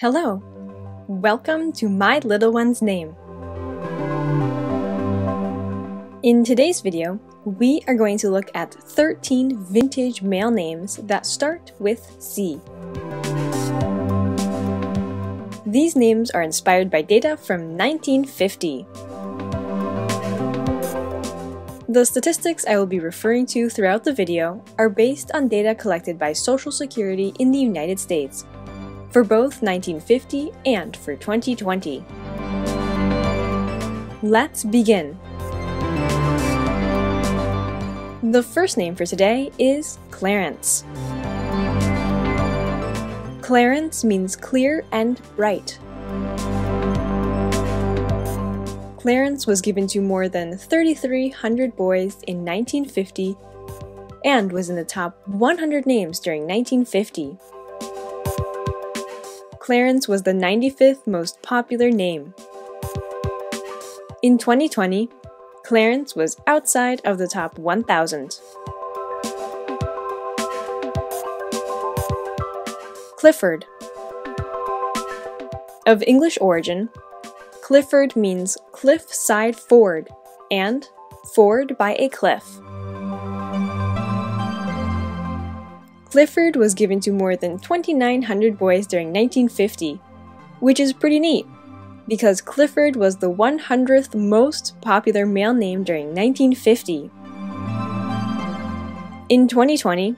Hello! Welcome to My Little One's Name. In today's video, we are going to look at 13 vintage male names that start with C. These names are inspired by data from 1950. The statistics I will be referring to throughout the video are based on data collected by Social Security in the United States, for both 1950 and for 2020. Let's begin. The first name for today is Clarence. Clarence means clear and bright. Clarence was given to more than 3,300 boys in 1950 and was in the top 100 names during 1950. Clarence was the 95th most popular name. In 2020, Clarence was outside of the top 1,000. Clifford. Of English origin, Clifford means cliff side ford and ford by a cliff. Clifford was given to more than 2,900 boys during 1950, which is pretty neat because Clifford was the 100th most popular male name during 1950. In 2020,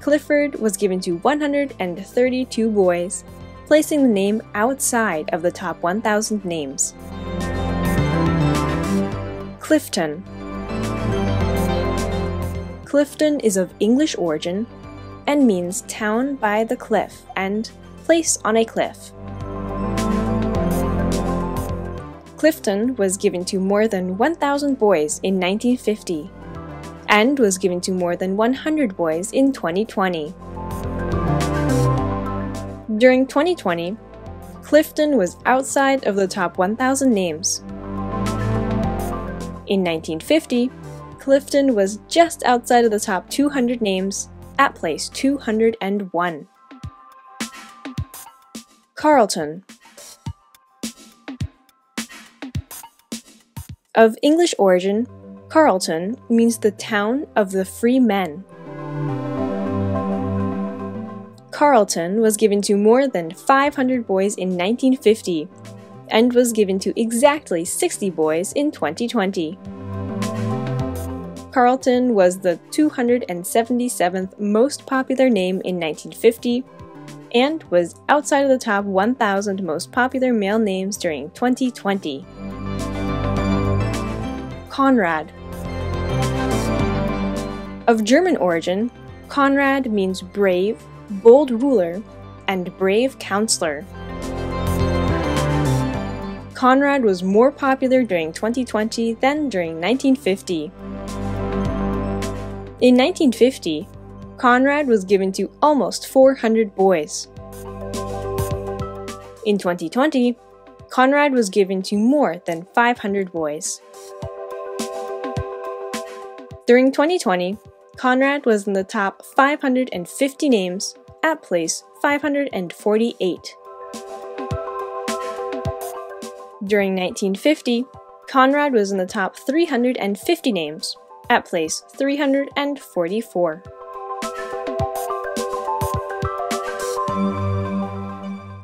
Clifford was given to 132 boys placing the name outside of the top 1,000 names. Clifton Clifton is of English origin and means town by the cliff and place on a cliff. Clifton was given to more than 1,000 boys in 1950 and was given to more than 100 boys in 2020. During 2020, Clifton was outside of the top 1,000 names. In 1950, Clifton was just outside of the top 200 names at place 201. Carlton Of English origin, Carlton means the town of the free men. Carlton was given to more than 500 boys in 1950 and was given to exactly 60 boys in 2020. Carlton was the 277th most popular name in 1950 and was outside of the top 1,000 most popular male names during 2020. Conrad Of German origin, Conrad means brave, bold ruler, and brave counselor. Conrad was more popular during 2020 than during 1950. In 1950, Conrad was given to almost 400 boys. In 2020, Conrad was given to more than 500 boys. During 2020, Conrad was in the top 550 names at place 548. During 1950, Conrad was in the top 350 names at place 344.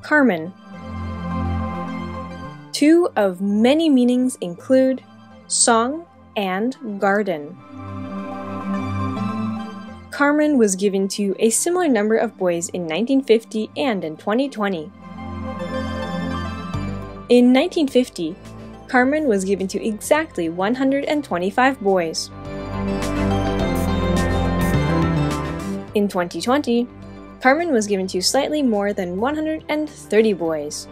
Carmen Two of many meanings include song and garden. Carmen was given to a similar number of boys in 1950 and in 2020. In 1950, Carmen was given to exactly 125 boys. In 2020, Carmen was given to slightly more than 130 boys.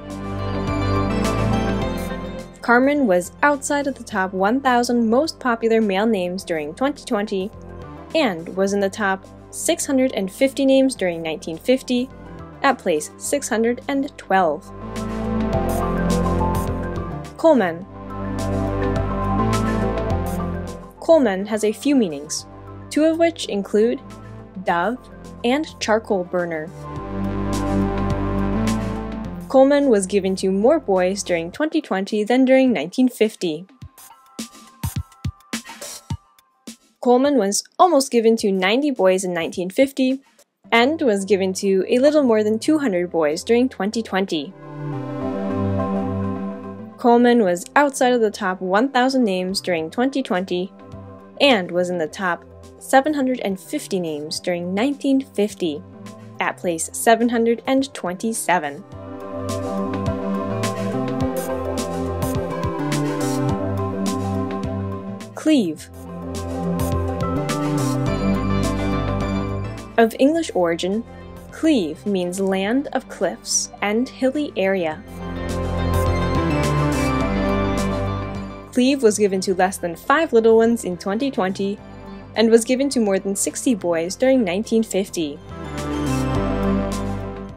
Carmen was outside of the top 1,000 most popular male names during 2020 and was in the top 650 names during 1950 at place 612. Coleman Coleman has a few meanings, two of which include dove and charcoal burner. Coleman was given to more boys during 2020 than during 1950. Coleman was almost given to 90 boys in 1950 and was given to a little more than 200 boys during 2020. Coleman was outside of the top 1,000 names during 2020 and was in the top 750 names during 1950 at place 727. Cleve. Of English origin, Cleve means land of cliffs and hilly area. Cleve was given to less than 5 little ones in 2020 and was given to more than 60 boys during 1950.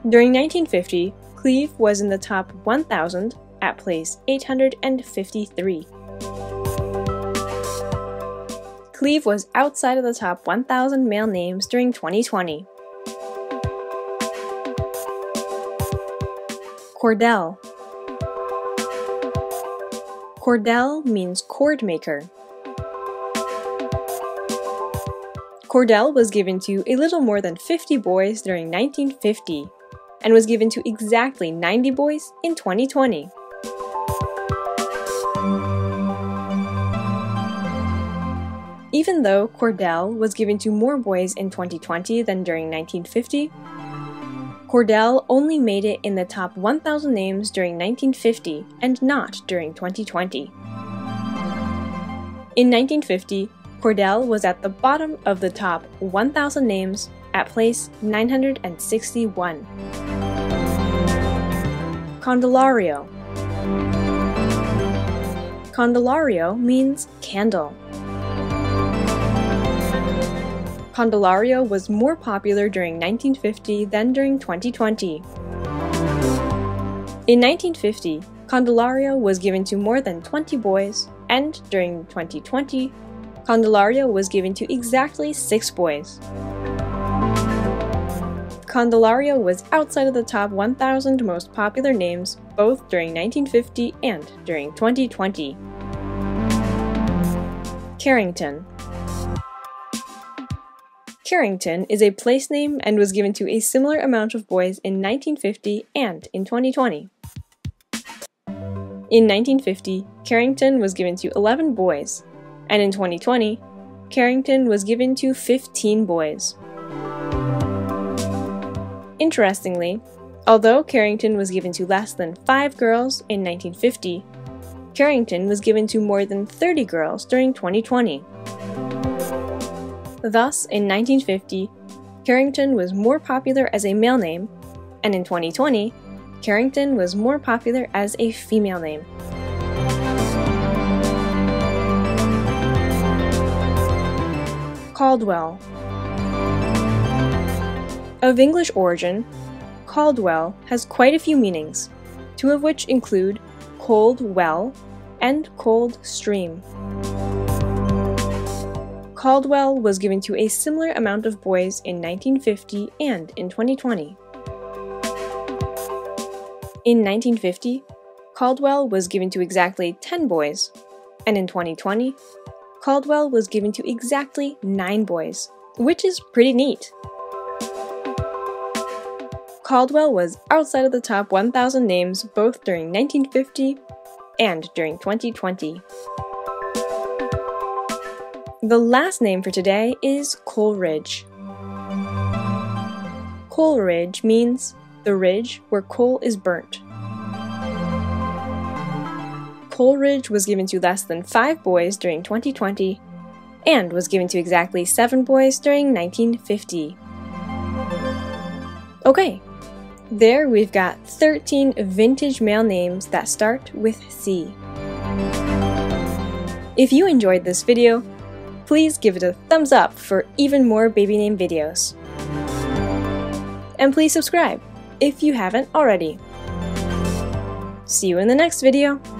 During 1950, Cleve was in the top 1,000 at place 853. Cleve was outside of the top 1,000 male names during 2020. Cordell Cordell means cord maker. Cordell was given to a little more than 50 boys during 1950 and was given to exactly 90 boys in 2020. Even though Cordell was given to more boys in 2020 than during 1950, Cordell only made it in the top 1,000 names during 1950 and not during 2020. In 1950, Cordell was at the bottom of the top 1,000 names at place 961. Candelario Candelario means candle. Candelario was more popular during 1950 than during 2020. In 1950, Candelario was given to more than 20 boys, and during 2020, Candelario was given to exactly 6 boys. Candelario was outside of the top 1,000 most popular names both during 1950 and during 2020. Carrington Carrington is a place name and was given to a similar amount of boys in 1950 and in 2020. In 1950, Carrington was given to 11 boys, and in 2020, Carrington was given to 15 boys. Interestingly, although Carrington was given to less than 5 girls in 1950, Carrington was given to more than 30 girls during 2020. Thus, in 1950, Carrington was more popular as a male name, and in 2020, Carrington was more popular as a female name. Caldwell Of English origin, Caldwell has quite a few meanings, two of which include cold well and cold stream. Caldwell was given to a similar amount of boys in 1950 and in 2020. In 1950, Caldwell was given to exactly 10 boys, and in 2020, Caldwell was given to exactly 9 boys, which is pretty neat. Caldwell was outside of the top 1,000 names both during 1950 and during 2020. The last name for today is Coleridge. Coleridge means the ridge where coal is burnt. Coleridge was given to less than 5 boys during 2020 and was given to exactly 7 boys during 1950. Okay, there we've got 13 vintage male names that start with C. If you enjoyed this video, please give it a thumbs up for even more baby name videos. And please subscribe if you haven't already. See you in the next video!